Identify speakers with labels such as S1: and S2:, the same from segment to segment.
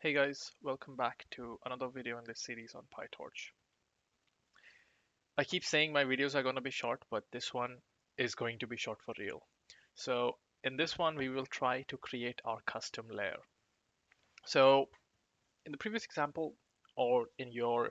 S1: Hey guys, welcome back to another video in this series on PyTorch. I keep saying my videos are going to be short, but this one is going to be short for real. So in this one, we will try to create our custom layer. So in the previous example, or in your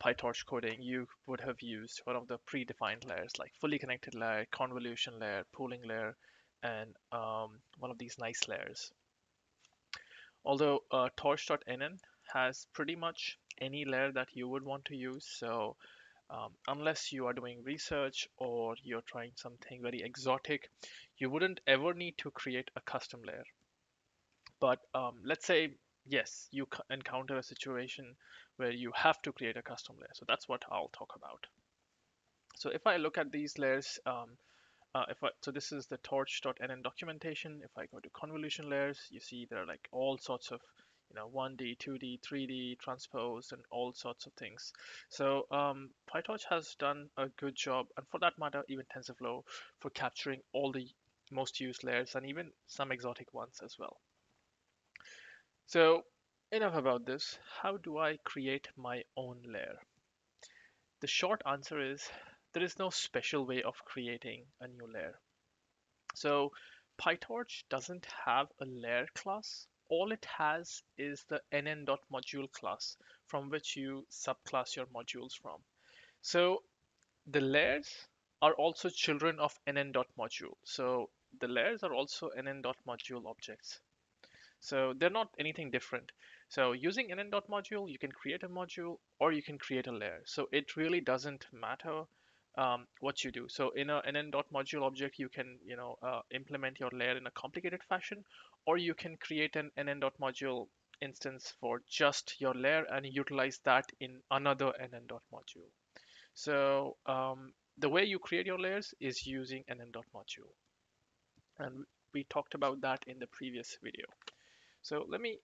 S1: PyTorch coding, you would have used one of the predefined layers like fully connected layer, convolution layer, pooling layer, and um, one of these nice layers. Although uh, torch.nn has pretty much any layer that you would want to use. So um, unless you are doing research or you're trying something very exotic, you wouldn't ever need to create a custom layer. But um, let's say, yes, you encounter a situation where you have to create a custom layer. So that's what I'll talk about. So if I look at these layers, um, uh, if I, so this is the torch.nn documentation. If I go to convolution layers, you see there are like all sorts of, you know, 1D, 2D, 3D, transpose, and all sorts of things. So um, PyTorch has done a good job, and for that matter, even TensorFlow, for capturing all the most used layers and even some exotic ones as well. So enough about this. How do I create my own layer? The short answer is there is no special way of creating a new layer. So PyTorch doesn't have a layer class. All it has is the nn.module class from which you subclass your modules from. So the layers are also children of nn.module. So the layers are also nn.module objects. So they're not anything different. So using nn.module, you can create a module or you can create a layer. So it really doesn't matter um, what you do. So in a nn.module object, you can you know uh, implement your layer in a complicated fashion, or you can create an nn.module instance for just your layer and utilize that in another nn.module. So um, the way you create your layers is using nn.module. And we talked about that in the previous video. So let me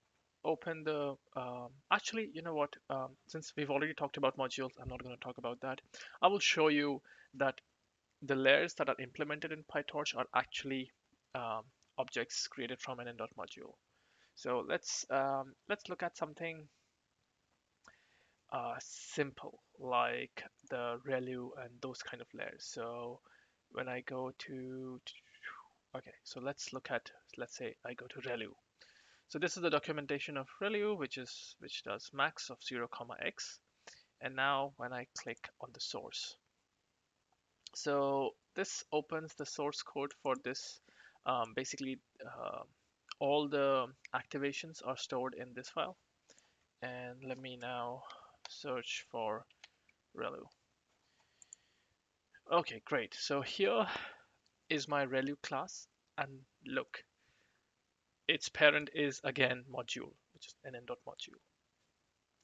S1: open the, um, actually, you know what, um, since we've already talked about modules, I'm not going to talk about that. I will show you that the layers that are implemented in PyTorch are actually um, objects created from an nn.module. So let's um, let's look at something uh, simple like the ReLU and those kind of layers. So when I go to, okay, so let's look at, let's say I go to ReLU. So this is the documentation of ReLU, which is which does max of 0, comma x. And now when I click on the source, so this opens the source code for this. Um, basically, uh, all the activations are stored in this file. And let me now search for ReLU. Okay, great. So here is my ReLU class. And look, its parent is again module, which is nn.module.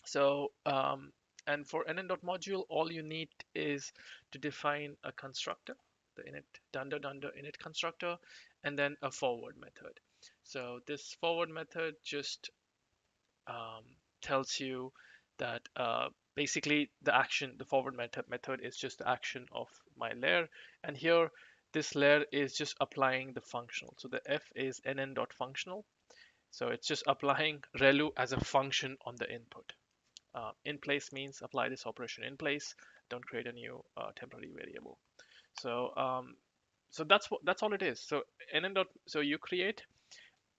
S1: So, um, and for nn.module, all you need is to define a constructor, the init dunder dunder init constructor, and then a forward method. So this forward method just um, tells you that uh, basically the action, the forward method method is just the action of my layer. And here this layer is just applying the functional. So the f is nn.functional. So it's just applying ReLU as a function on the input. Uh, in place means apply this operation in place. Don't create a new uh, temporary variable. So um, so that's what that's all it is. So nn. So you create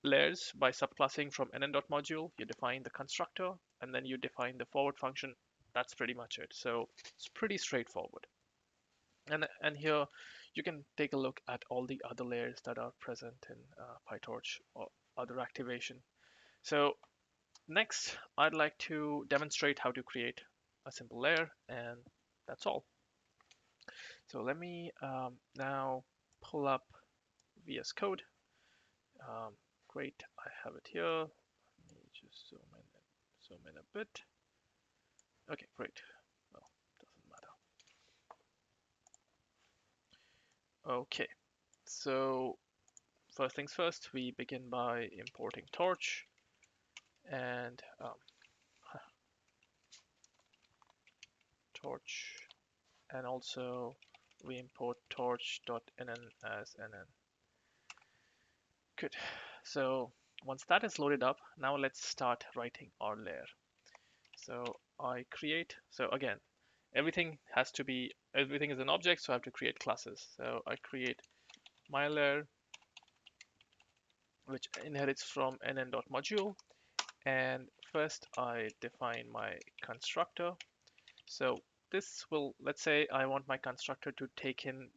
S1: layers by subclassing from nn.module. You define the constructor and then you define the forward function. That's pretty much it. So it's pretty straightforward. And and here you can take a look at all the other layers that are present in uh, PyTorch or other activation. So next, I'd like to demonstrate how to create a simple layer, and that's all. So let me um, now pull up VS Code. Um, great, I have it here. Let me just zoom in, zoom in a bit. Okay, great. Okay, so first things first, we begin by importing torch and um, torch and also we import torch.nn as nn. Good. So once that is loaded up, now let's start writing our layer. So I create, so again, everything has to be, everything is an object, so I have to create classes. So I create my layer, which inherits from nn.module. And first I define my constructor. So this will, let's say I want my constructor to take in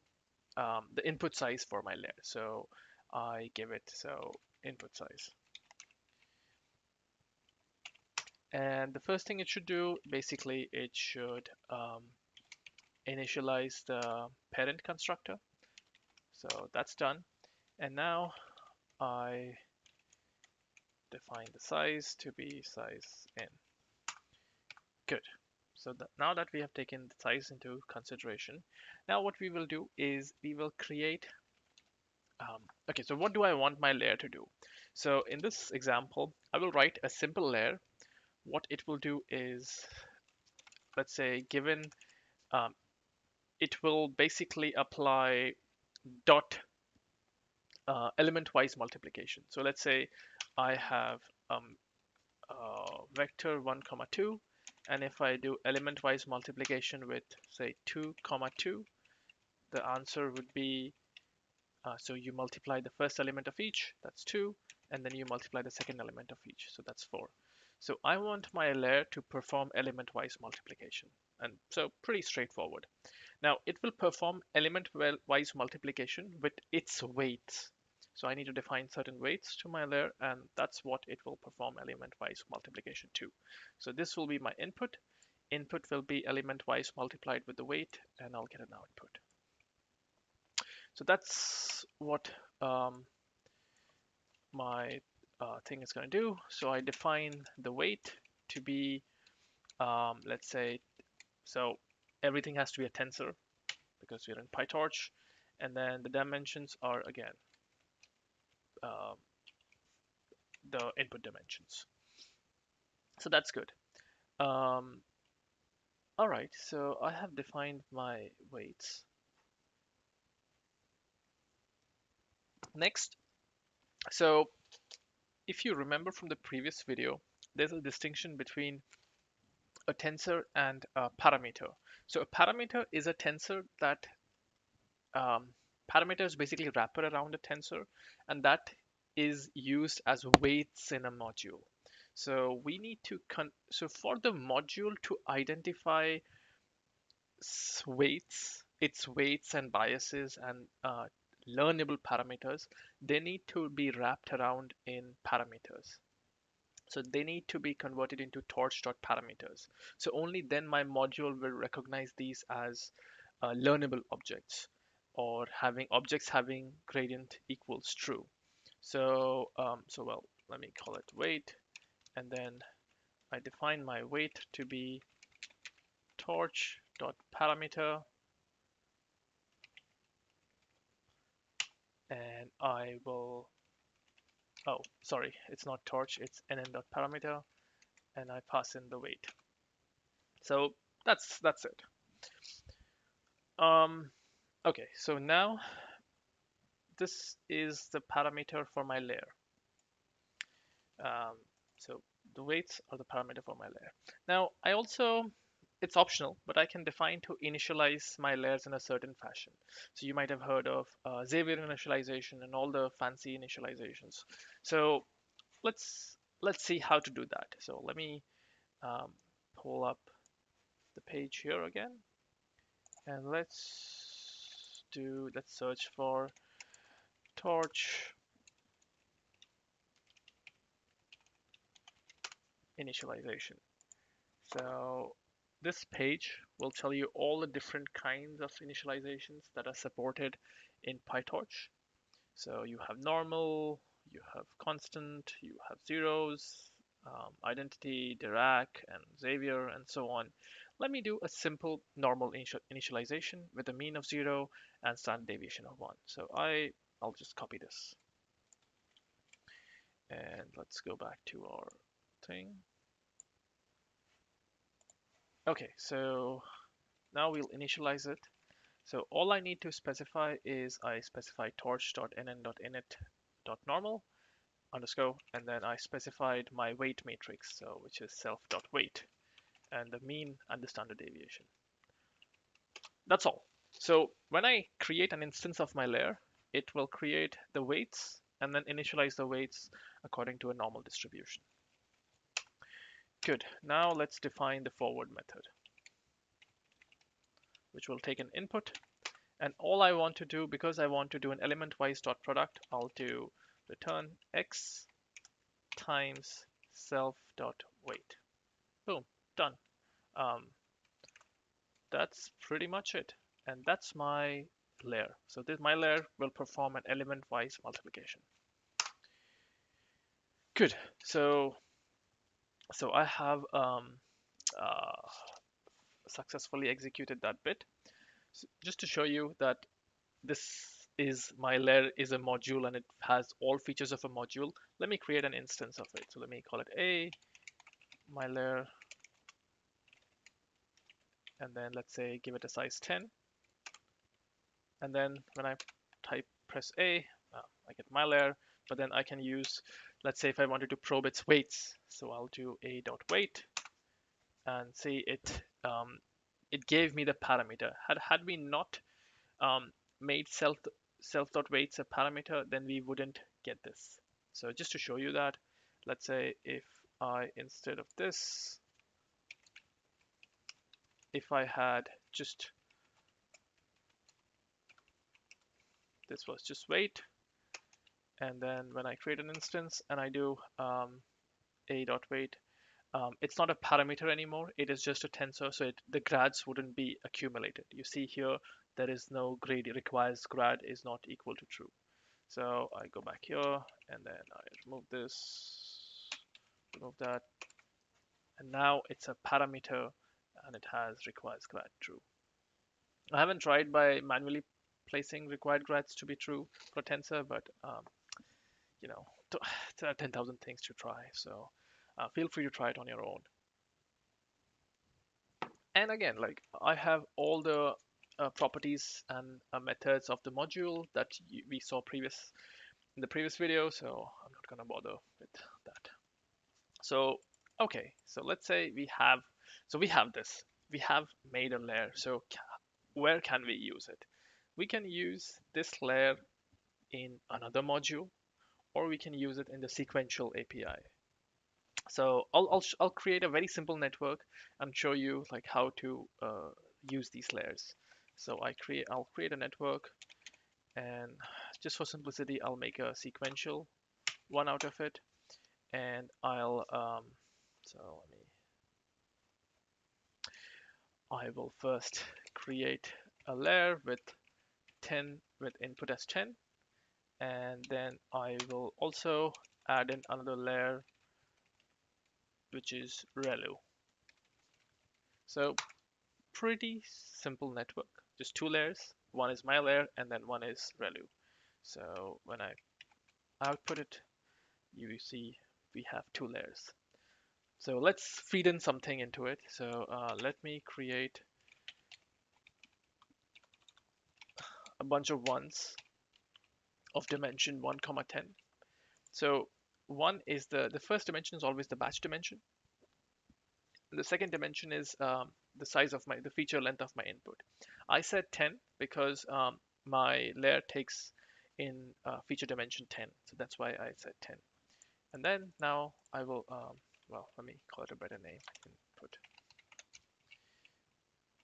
S1: um, the input size for my layer. So I give it, so input size. And the first thing it should do, basically, it should um, initialize the parent constructor. So that's done. And now I define the size to be size n. Good. So that now that we have taken the size into consideration, now what we will do is we will create, um, okay, so what do I want my layer to do? So in this example, I will write a simple layer. What it will do is, let's say given, um, it will basically apply dot uh, element-wise multiplication. So let's say I have um, uh, vector 1 comma 2 and if I do element-wise multiplication with say 2 comma 2 the answer would be uh, so you multiply the first element of each that's 2 and then you multiply the second element of each so that's 4 so I want my layer to perform element-wise multiplication and so pretty straightforward now it will perform element-wise multiplication with its weights so I need to define certain weights to my layer and that's what it will perform element-wise multiplication to. So this will be my input. Input will be element-wise multiplied with the weight and I'll get an output. So that's what um, my uh, thing is going to do. So I define the weight to be, um, let's say, so everything has to be a tensor because we're in PyTorch. And then the dimensions are again uh, the input dimensions. So that's good. Um, all right, so I have defined my weights. Next, so if you remember from the previous video, there's a distinction between a tensor and a parameter. So a parameter is a tensor that um, parameters basically wrap around a tensor and that is used as weights in a module. So we need to, so for the module to identify weights, its weights and biases and uh, learnable parameters, they need to be wrapped around in parameters. So they need to be converted into torch.parameters. So only then my module will recognize these as uh, learnable objects or having objects having gradient equals true. So, um, so well, let me call it weight, and then I define my weight to be torch dot parameter, and I will. Oh, sorry, it's not torch, it's nn dot parameter, and I pass in the weight. So that's that's it. Um, Okay, so now this is the parameter for my layer. Um, so the weights are the parameter for my layer. Now I also, it's optional, but I can define to initialize my layers in a certain fashion. So you might have heard of uh, Xavier initialization and all the fancy initializations. So let's let's see how to do that. So let me um, pull up the page here again, and let's do, let's search for torch initialization. So this page will tell you all the different kinds of initializations that are supported in PyTorch. So you have normal, you have constant, you have zeros, um, identity, Dirac, and Xavier, and so on. Let me do a simple normal initialization with a mean of zero and standard deviation of one. So I, I'll just copy this. And let's go back to our thing. Okay, so now we'll initialize it. So all I need to specify is I specify torch.nn.init.normal. underscore, and then I specified my weight matrix, so which is self dot weight, and the mean and the standard deviation. That's all. So when I create an instance of my layer, it will create the weights and then initialize the weights according to a normal distribution. Good. Now let's define the forward method, which will take an input. And all I want to do, because I want to do an element-wise dot product, I'll do return x times self dot weight. Boom, done. Um, that's pretty much it. And that's my layer. So this my layer will perform an element-wise multiplication. Good. So so I have um, uh, successfully executed that bit. So just to show you that this is my layer is a module and it has all features of a module. Let me create an instance of it. So let me call it a my layer and then let's say give it a size 10 and then when I type press A uh, I get my layer but then I can use let's say if I wanted to probe its weights so I'll do a dot weight and see it um, it gave me the parameter. Had had we not um, made self self dot weights a parameter then we wouldn't get this. So just to show you that let's say if I instead of this if I had just this was just weight and then when I create an instance and I do um, a dot weight um, it's not a parameter anymore. It is just a tensor so it, the grads wouldn't be accumulated. You see here there is no grade requires grad is not equal to true. So I go back here and then I remove this remove that. And now it's a parameter and it has requires grad true. I haven't tried by manually placing required grads to be true for tensor but um, you know, there are 10,000 things to try. So uh, feel free to try it on your own. And again, like I have all the uh, properties and uh, methods of the module that we saw previous in the previous video. So I'm not gonna bother with that. So, okay, so let's say we have, so we have this, we have made a layer. So where can we use it? We can use this layer in another module or we can use it in the sequential API. So I'll, I'll, I'll create a very simple network and show you like how to uh, use these layers. So I create, I'll create a network and just for simplicity, I'll make a sequential one out of it. And I'll, um, so let me, I will first create a layer with 10 with input as 10 and then I will also add in another layer which is ReLU. So pretty simple network, just two layers. One is my layer and then one is ReLU. So when I output it, you see we have two layers. So let's feed in something into it. So uh, let me create a bunch of ones of dimension 1 comma 10 so one is the the first dimension is always the batch dimension. The second dimension is um, the size of my the feature length of my input. I said 10 because um, my layer takes in uh, feature dimension 10 so that's why i said 10 and then now i will um, well let me call it a better name input.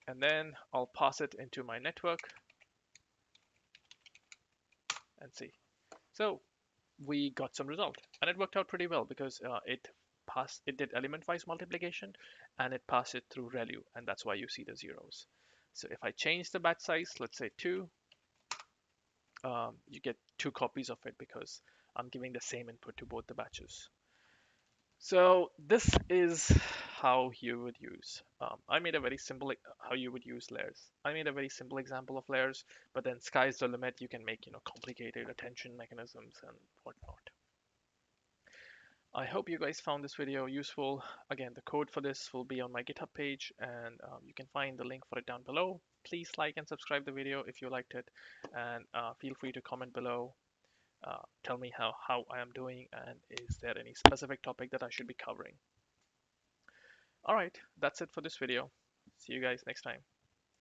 S1: And then i'll pass it into my network see. So we got some result and it worked out pretty well because uh, it passed, it did element-wise multiplication and it passed it through ReLU and that's why you see the zeros. So if I change the batch size, let's say two, um, you get two copies of it because I'm giving the same input to both the batches. So this is how you would use. Um, I made a very simple how you would use layers. I made a very simple example of layers, but then sky's the limit. You can make you know complicated attention mechanisms and whatnot. I hope you guys found this video useful. Again, the code for this will be on my GitHub page, and um, you can find the link for it down below. Please like and subscribe the video if you liked it, and uh, feel free to comment below uh, tell me how, how I am doing and is there any specific topic that I should be covering. Alright, that's it for this video. See you guys next time.